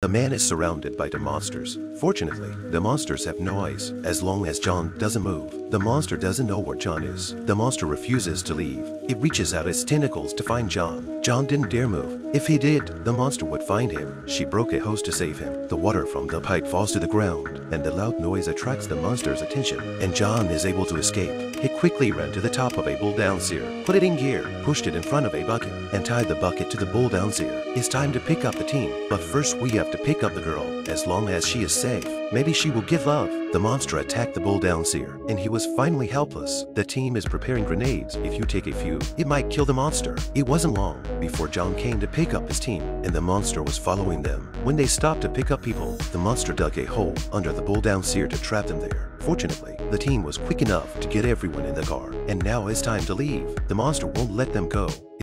The man is surrounded by the monsters. Fortunately, the monsters have no eyes as long as John doesn't move. The monster doesn't know where John is. The monster refuses to leave. It reaches out its tentacles to find John. John didn't dare move. If he did, the monster would find him. She broke a hose to save him. The water from the pipe falls to the ground, and the loud noise attracts the monster's attention, and John is able to escape. He quickly ran to the top of a bull put it in gear, pushed it in front of a bucket, and tied the bucket to the bull. It's time to pick up the team, but first we have to pick up the girl. As long as she is safe, maybe she will give up. The monster attacked the bulldozer, and he was finally helpless. The team is preparing grenades. If you take a few, it might kill the monster. It wasn't long before John came to pick up his team, and the monster was following them. When they stopped to pick up people, the monster dug a hole under the bulldozer to trap them there. Fortunately, the team was quick enough to get everyone in the car, and now it's time to leave. The monster won't let them go.